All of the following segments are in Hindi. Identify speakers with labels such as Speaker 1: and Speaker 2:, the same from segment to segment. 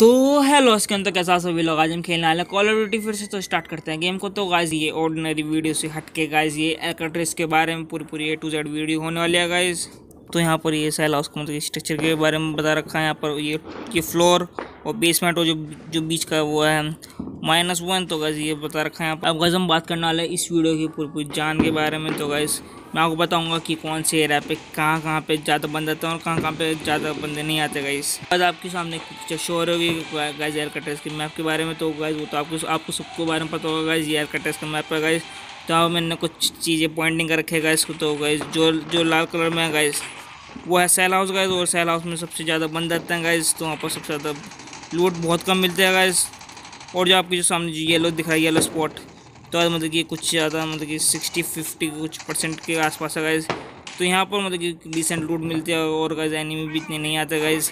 Speaker 1: तो हेलो इसके अंदर कैसा सभी लोग आज हम खेलने वाले कॉल ऑफ़ ड्यूटी फिर से तो स्टार्ट करते हैं गेम को। तो गाइज़ ये ऑर्डिनरी वीडियो से हट के गाइज़ ये एक्ट्रेस के बारे में पूरी पूरी ए टू जेड वीडियो होने वाली है गाइज़ तो यहाँ पर ये सेल हाउस को मतलब स्ट्रक्चर के बारे में बता रखा है। यहाँ पर ये ये फ्लोर और बेसमेंट और जो जो बीच का वो है माइनस वन तो गाइज़ ये बता रखा है यहाँ पर। अब गाइज़ हम बात करने वाले इस वीडियो की पूरी पूरी जान के बारे में। तो गाइज़ मैं आपको बताऊँगा कि कौन से एरिया पे कहाँ कहाँ पे ज़्यादा बंदे आते हैं और कहाँ कहाँ पे ज़्यादा बंदे नहीं आते गाइस आज आपके सामने कुछ शो होगी गाइज़ एयर के। मैप के बारे में तो गाइज़ वो तो आपको आपको सबको बारे में पता होगा गाइज़ एयर कटेस के मैप पर गाइज़ तो मैंने कुछ चीज़ें पॉइंटिंग कर रखे गाइज़ को तो गाइज़ जो जो लाल कलर में है गाइज़ वो है सेल हाउस गाइज़ और सेल हाउस में सबसे ज़्यादा बंद आते हैं गाइज़ तो वहाँ पर सबसे ज़्यादा लूट बहुत कम मिलते हैं गाइज़ और जो आपकी जो सामने येलो दिख रहा है येलो स्पॉट तो मतलब कि कुछ ज़्यादा मतलब कि सिक्सटी फिफ्टी कुछ परसेंट के आसपास है गाइज़ तो यहाँ पर मतलब कि डिसेंट लूट मिलती है और गाइज़ एनिमी भी इतने नहीं आते गाइज़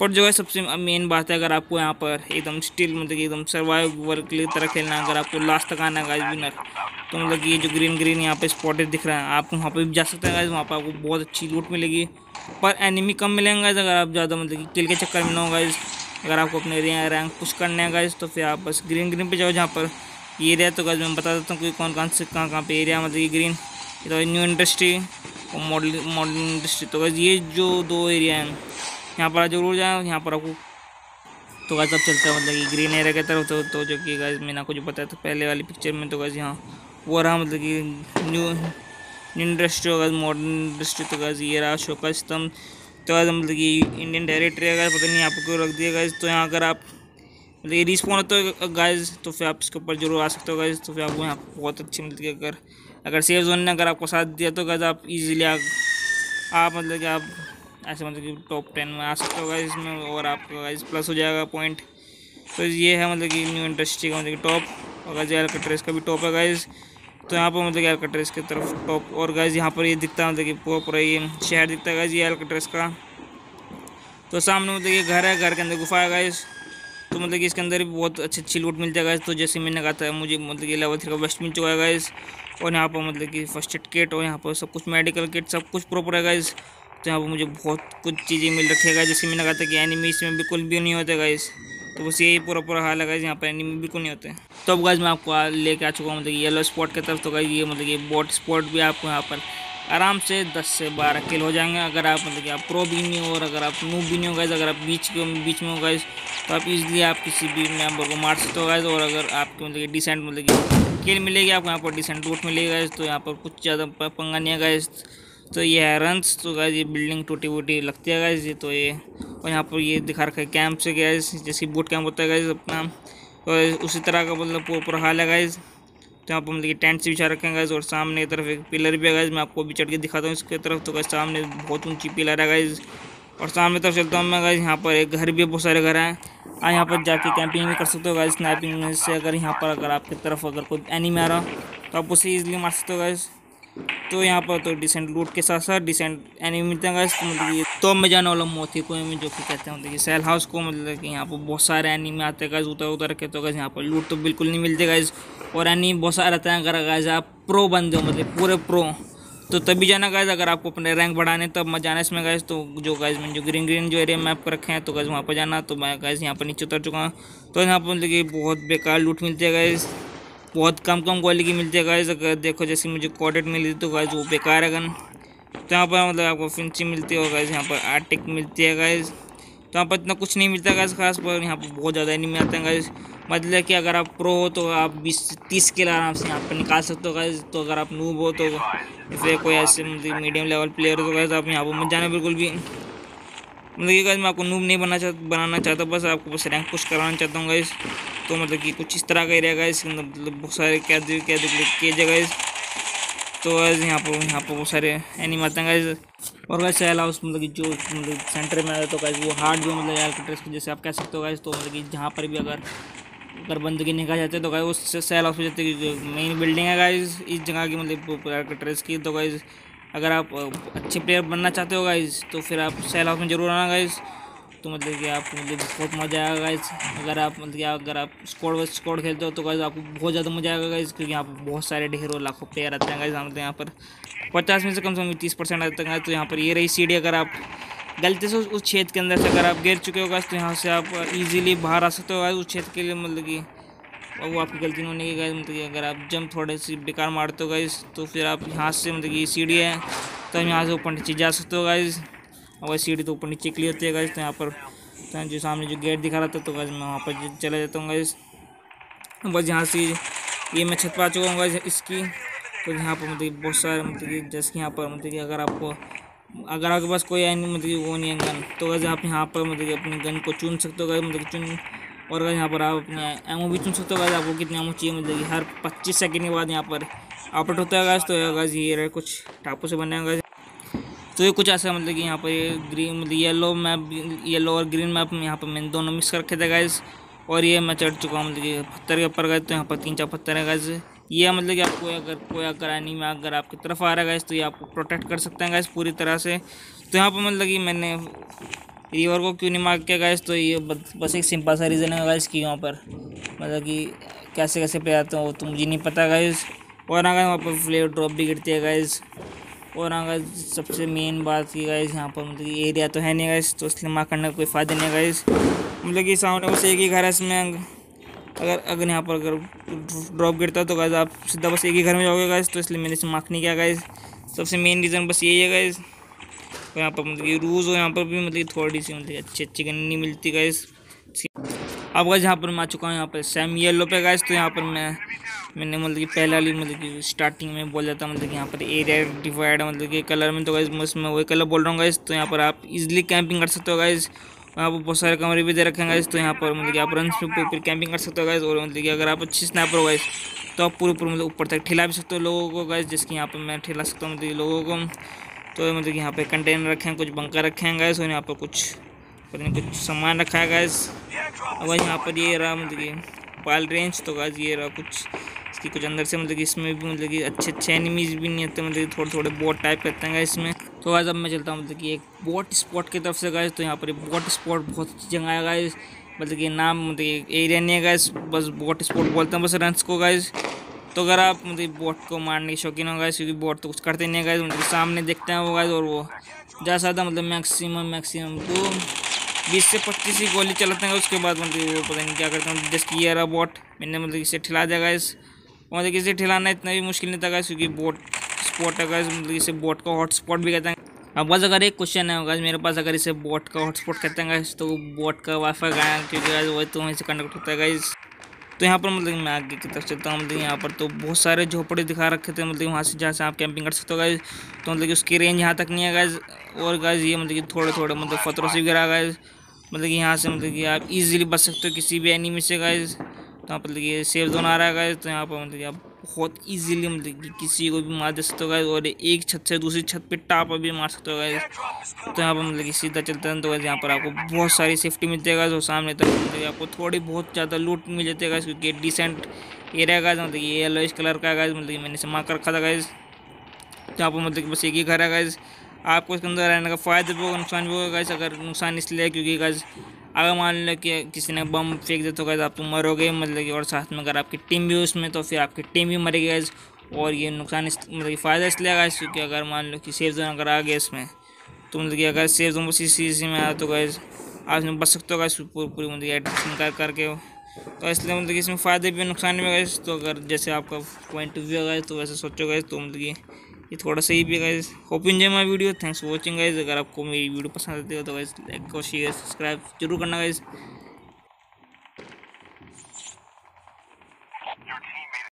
Speaker 1: पर जो है, सबसे मेन बात है, अगर आपको यहाँ पर एकदम स्टिल मतलब कि एकदम सर्वाइवर की तरह खेलना अगर आपको लास्ट तक आना गाइज़ विनर तो मतलब कि ये जो ग्रीन ग्रीन यहाँ पे स्पॉटेड दिख रहा है, आप वहाँ पर भी जा सकते हैं गाइज़ वहाँ पर आपको बहुत अच्छी लूट मिलेगी। पर एनिमी कम मिलेंगे गाइज़ अगर आप ज़्यादा मतलब कि किल के चक्कर में ना हो गाइज़ अगर आपको अपने रैंक पुश करने हैं गाइज़ तो फिर आप बस ग्रीन ग्रीन पर जाओ जहाँ पर एरिया तो गाइज़ मैं बता देता हूँ कि कौन कौन से कहाँ कहाँ पे एरिया मतलब ये ग्रीन ये तो न्यू इंडस्ट्री और मॉडल मॉडर्न इंडस्ट्री तो ये जो दो एरिया हैं यहाँ पर ज़रूर जाए यहाँ पर आपको तो गाइज़ अब चलता है मतलब कि ग्रीन एरिया की तरफ़। तो, तो जो कि गाइज़ मैंने आपको जो बताया था पहले वाली पिक्चर में तो गाइज़ यहाँ वो रहा मतलब कि न्यू न्यू इंडस्ट्री होगा मॉडर्न इंडस्ट्री तो गाइज़ ये रहा शोका स्तंभ तो गाइज़ मतलब कि इंडियन टेरेटरी अगर पता नहीं आपको रख दिया गाइज़ तो यहाँ अगर आप मतलब ये रिस्पॉन होता है गाइज़ तो फिर आप इसके ऊपर ज़रूर आ सकते हो गाइज़ तो फिर आपको यहाँ बहुत अच्छी मिलती है। अगर अगर सेफ़ जोन ने अगर आपको साथ दिया तो गाइज़ आप इजीली आप मतलब कि आप ऐसे मतलब कि टॉप टेन में आ सकते हो गाइज़ इसमें और आपका गाइज़ प्लस हो जाएगा पॉइंट तो ये है मतलब कि न्यू इंडस्ट्री का मतलब कि टॉप और गाइज़ एयर कट्रेस का भी टॉप है गाइज़ तो यहाँ पर मतलब एयर कट्रेस की तरफ़ टॉप और गाइज़ यहाँ पर ये दिखता है मतलब कि पूरा ये शहर दिखता है गाइज़ ये एयर कट्रेस का। तो सामने मतलब ये घर है, घर के अंदर गुफा है गाइज़ तो मतलब कि इसके अंदर भी बहुत अच्छी अच्छी लूट मिल जाएगा तो जैसे मैंने कहा था, मुझे मतलब कि लेवल थ्री का वेस्ट मिल चुका है गाइस और यहाँ पर मतलब कि फ़र्स्ट एड किट और यहाँ पर सब कुछ मेडिकल किट सब कुछ प्रॉपर है गाइस तो यहाँ पर मुझे बहुत कुछ चीज़ें मिल रखी है जैसे मैंने कहा था कि एनिमी इसमें बिल्कुल भी नहीं होते गाइस तो बस यही पूरा पूरा हाल है गाइज़ यहाँ पर एनिमी बिल्कुल नहीं होते। तो अब गाइज़ मैं आपको लेके आ चुका हूँ मतलब येलो स्पॉट की तरफ़। तो गाइज़ ये मतलब ये बॉट स्पॉट भी आपको यहाँ पर। आराम से 10 से 12 किल हो जाएँगे। अगर आप मतलब कि आप प्रो भी नहीं हो और अगर आप नू भी नहीं हो गए अगर आप बीच के बीच में हो गए तो आप इजीली आप किसी भी मेंबर को मार सकते हो गए और अगर आपको मतलब कि डिसेंट मतलब कि किल मिलेगी, आपको यहाँ पर डिसेंट लूट मिलेगा तो यहाँ पर कुछ ज़्यादा पंगा नहीं है तो ये है रंस तो गाइज़ ये बिल्डिंग टूटी वूटी लगती है ये तो ये, और यहाँ पर ये दिखा रखा है कैंप से गाइज़ जैसे बूट कैंप होता है गाइज़ अपना, और उसी तरह का मतलब पूरा हाल है तो यहाँ पर मतलब टेंट से बिछा रखेंगे और सामने की तरफ़ एक पिलर भी है मैं आपको भी चढ़ के दिखाता हूँ इसके तरफ़। तो गाइज़ सामने बहुत ऊँची पिलर है गाइज़ और सामने तरफ़ चलता हूँ मैं गाइज़ यहाँ पर एक घर भी बहुत सारे घर हैं। आप यहाँ पर जाके कैंपिंग भी कर सकते हो गाइज़ स्नैपिंग से अगर यहाँ पर अगर आपकी तरफ़ अगर कोई एनिमी आ रहा तो आप उसे ईजिली मार सकते हो गाइज़ तो यहाँ पर तो डिसेंट लूट के साथ साथ डिसेंट एनिमी मिलते हैं तो मतलब ये तो मैं जाने वाला मोती को में, जो कि कहते हैं कि सेल हाउस को मतलब कि यहाँ पर बहुत सारे एनिमी आते हैं गाइस उतर उतर के। तो गाइस यहाँ पर लूट तो बिल्कुल नहीं मिलते गाइस और एनिमी बहुत सारे रहते हैं, अगर गाइस आप प्रो बन दो मतलब पूरे प्रो तो तभी जाना गाइज़ अगर आपको अपने रैंक बढ़ाने तब मैं जाना इसमें गाइज़ तो जो गाइज़ मैंने जो ग्रीन ग्रीन जो एरिया मैप रखे हैं तो गाइज़ वहाँ पर जाना। तो मैं गाइज़ यहाँ पर नीचे उतर चुका हूँ। तो यहाँ पर मतलब कि बहुत बेकार लूट मिलती है गाइज़ बहुत कम कम क्वालिटी की मिलती है गाइज़ अगर देखो जैसे मुझे कॉडेट मिली तो गाइज़ वो बेकार है गन। तो यहाँ पर मतलब आपको फिंची मिलती है गाइज़ यहाँ पर आर्टिक मिलती है गाइज़ तो यहाँ पर इतना कुछ नहीं मिलता गाइज़ खास, पर यहाँ पर बहुत ज़्यादा एनिमी आते हैं गाइज़ मतलब कि अगर आप प्रो हो तो आप बीस तीस किल आराम से यहाँ पर निकाल सकते हो गाइज़ तो अगर आप नूब हो तो फिर कोई ऐसे मतलब मीडियम लेवल प्लेयर हो तो गाइज़ आप यहाँ पर मत जाना बिल्कुल भी। मतलब कि गाइज़ मैं आपको नूब नहीं बना चाह, बनाना चाहता, बस आपको बस रैंक पुश कराना चाहता हूँ गाइज़ तो मतलब कि कुछ इस तरह का एरिया गाइज़ मतलब बहुत सारे क्या क्या केज है गाइज़ तो गाइज़ यहाँ पर यहाँ पर बहुत सारे एनिम आते हैं गाइज़ और गाइज़ सेल हाउस मतलब कि जो मतलब सेंटर में आया तो गाइज़ वो हार्ड जो मतलब यार ड्रेस जैसे आप कह सकते हो गाइज़ तो मतलब कि जहाँ पर भी अगर अगर बंदगी निकाल जाते तो गाइज़ उस सेल हाउस में जाते मेन बिल्डिंग है गाइज़ इस जगह की मतलब ड्रेस की तो गाइज़ अगर आप अच्छे प्लेयर बनना चाहते हो गाइज़ तो फिर आप सेल हाउस में ज़रूर आना गाइज़ तो मतलब कि आपको मतलब बहुत मज़ा आएगा गाइज़ अगर आप मतलब कि अगर आप स्कोड स्कोड खेलते हो तो गाइज़ आपको बहुत ज़्यादा मज़ा आएगा गाइज़ क्योंकि यहाँ पर बहुत सारे ढेरों, लाखों प्लेयर आते हैं गाइज़ मतलब यहाँ पर. पचास में से कम से कम तीस परसेंट आते हैं तो यहाँ पर ये रही सीढ़ी अगर आप गलती से उस छेद के अंदर से अगर आप गिर चुके हो गैस तो यहाँ से आप इजीली बाहर आ सकते हो गैस उस छेद के लिए मतलब कि और वो आपकी गलती होने की मतलब कि अगर आप जम थोड़े सी बेकार मारते हो गैस तो फिर आप यहाँ से मतलब कि सीढ़ी है तो हम यहाँ से ऊपर नीचे जा सकते हो गैस और सीढ़ी तो ऊपर नीचे के लिए होती है गैस तो यहाँ पर तो जो सामने जो गेट दिखा रहा था तो गैस मैं वहाँ पर चला जाता हूँ गैस बस यहाँ से ये मैं छत आ चुका हूँ गैस इसकी। तो यहाँ पर मतलब बहुत सारे मतलब कि जैसे कि यहाँ पर मतलब कि अगर आपको, अगर आपके पास कोई मतलब वो नहीं है गन तो वैसे आप यहाँ पर मतलब अपनी गन को चुन सकते हो मतलब चुन और यहाँ पर आप अपने एमओ भी चुन सकते हो आपको कितने एमओ चाहिए मतलब हर पच्चीस सेकेंड के बाद यहाँ पर ऑपरेट होता है तो गैस ये रहे कुछ टापू से बने गैस तो ये कुछ ऐसा मतलब कि यहाँ पर ये ग्रीन मतलब येलो मैप येलो और ग्रीन मैप यहाँ पर मैंने दोनों मिक्स कर रखे थे गैस और ये मैं चढ़ चुका हूँ मतलब कि पत्थर के ऊपर गए तो यहाँ पर तीन चार पत्थर है गैस ये मतलब कि आपको अगर, कोई अगर एनी में अगर आपकी तरफ़ आ रहा है तो ये आपको प्रोटेक्ट कर सकते हैं गैस पूरी तरह से। तो यहाँ पर मतलब कि मैंने रिवर को क्यों नहीं मार किया गैस तो ये बस एक सिंपल सा रीज़न है गैस कि यहाँ पर मतलब कि कैसे कैसे पे आते हैं वो तो मुझे नहीं पता गैस और ना गए वहाँ पर फ्लेवर ड्रॉप भी गिरती है गैस और ना गए सबसे मेन बात की गैस यहाँ पर मतलब एरिया तो है नहीं गैस तो इसलिए मार करने का कोई फ़ायदा नहीं गैस मतलब कि सामने बस एक ही घर है इसमें अगर अगर यहाँ पर अगर ड्रॉप गिरता तो गाइज़ आप सीधा बस एक ही घर में जाओगे गाइज़ तो इसलिए मैंने इसे मार्क नहीं किया गाइज़ सबसे मेन रीज़न बस यही है गाइज़ तो यहाँ पर मतलब कि रूज़ हो यहाँ पर भी मतलब थोड़ी सी मतलब अच्छी अच्छी गन्नी मिलती गाइज़ अब गाइज़ यहाँ पर मैं आ चुका हूँ यहाँ पर सेम येलो पे गाइज़ तो यहाँ पर मैं मैंने मतलब कि पहला वाली मतलब कि स्टार्टिंग में बोल जाता मतलब कि यहाँ पर एरिया डिवाइड है मतलब कि कलर में तो गाइज़ मैं वही कलर बोल रहा हूँ गाइज़ तो यहाँ पर आप इजीली कैंपिंग कर सकते हो गाइज़ वहाँ पर बहुत सारे कमरे भी दे रखे हैं तो यहाँ पर मतलब कि आप रन पे ऊपर कैंपिंग कर सकते हो गाइज़ और मतलब कि अगर आप अच्छी स्नैपर हो गाइज़ तो आप पूरे पूरे मतलब ऊपर तक ठेला भी सकते हो लोगों को गाइज़ जिसकी यहाँ पर मैं ठिला सकता हूँ मतलब लोगों को तो मतलब यहाँ पे कंटेनर रखे हैं, कुछ बंकर रखे हैं गैस और यहाँ पर कुछ, पता नहीं, कुछ सामान रखा है गैस और यहाँ पर ये रहा मतलब कि पाल रेंज तो गैस ये रहा कुछ, इसकी कुछ अंदर से मतलब कि इसमें भी मतलब कि अच्छे अच्छे एनिमीज भी नहीं आते मतलब कि थोड़े थोड़े बोट टाइप करते हैं इसमें। तो आज अब मैं चलता हूँ मतलब कि एक बोट स्पॉट की तरफ़ से गए तो यहाँ पर बोट स्पॉट बहुत अच्छी जगह है गाइज़ मतलब कि नाम मतलब एरिया नहीं है गाइज़ बस बोट स्पॉट बोलते हैं, बस रंस को गाइज़ तो अगर आप मतलब बोट को मारने के शौकीन हो गाइज़ क्योंकि बोट तो कुछ करते नहीं गाइज़ मतलब सामने देखते हैं वो गाइज़ और वो ज़्यादा ज़्यादा मतलब मैक्सिमम मैक्सिमम तो बीस से पच्चीस ही गोली चलाते हैं उसके बाद मतलब वो पता नहीं क्या करते हैं जैसे कि ये रहा बोट मैंने मतलब इसे ठिला दिया गाइज़ मतलब किसी ठिलाना इतना भी मुश्किल नहीं था गाइज़ क्योंकि बोट स्पॉट है मतलब इसे बोट का हॉट स्पॉट भी कहते हैं। अब बस अगर एक क्वेश्चन है गाइज़ मेरे पास अगर इसे बोट का हॉटस्पॉट कहते हैं गाइज़ तो बोट का वाईफाई गया क्योंकि गाइज़ वही तो वहीं से कनेक्ट होता है गाइज़ तो यहाँ पर मतलब मैं आगे की तरफ़ चलता हूँ मतलब यहाँ पर तो बहुत सारे झोपड़े दिखा रखे थे मतलब वहाँ से जहाँ से आप कैंपिंग कर सकते हो गाइज़ तो मतलब कि उसकी रेंज यहाँ तक नहीं है गाइज़ और गाइज़ ये मतलब कि थोड़े थोड़े मतलब पत्थरों से गिरा गाइज़ मतलब कि यहाँ से मतलब कि आप इजीली बच सकते हो किसी भी एनिमी से गाइज़ तो यहाँ पर मतलब ये सेफ़ जोन आ रहा है तो यहाँ पर मतलब आप बहुत इजीली मतलब कि किसी को भी मार दे सकते हो गाइज़ और एक छत से दूसरी छत पे टाप भी मार सकते हो गाइज़ तो यहाँ पर मतलब कि सीधा चलते हैं तो गाइज़ यहाँ पर आपको बहुत सारी सेफ्टी मिलती है और सामने तक मतलब आपको थोड़ी बहुत ज़्यादा लूट मिल जाती है गाइज़ क्योंकि डिसेंट एरिया गाइज़ मतलब ये येलो कलर का गाइज़ मतलब कि मैंने इसे मार कर रखा था गाइज़ तो यहाँ पर मतलब कि बस एक ही घर है गाइज़ आपको इसके अंदर रहने का फ़ायदा भी होगा, नुकसान भी होगा गाइज़ अगर नुकसान इसलिए क्योंकि गाइज़ अगर मान लो कि किसी ने बम फेंक दे तो गैस आप तो मरोगे मतलब कि, और साथ में अगर आपकी टीम भी उसमें तो फिर आपकी टीम भी मरेगी गैस और ये नुकसान इस मतलब कि फ़ायदा इसलिए आएगा क्योंकि अगर मान लो कि सेफ़ जोन अगर आ गया इसमें तो मतलब कि अगर सेफ़ जोन उसी सी में आया तो गैस आप इसमें बच सकते हो गैस पूरी पूरी मतलब एडमिशन कर करके। तो इसलिए मतलब कि इसमें फ़ायदे भी नुकसान भी गए तो अगर जैसे आपका पॉइंट ऑफ़ व्यू है तो वैसे सोचो गए तो मतलब कि ये थोड़ा सा ही भी guys hope enjoy my video thanks for watching guys अगर आपको मेरी वीडियो पसंद आती हो तो गाइज़ लाइक और शेयर सब्सक्राइब ज़रूर करना गाइज़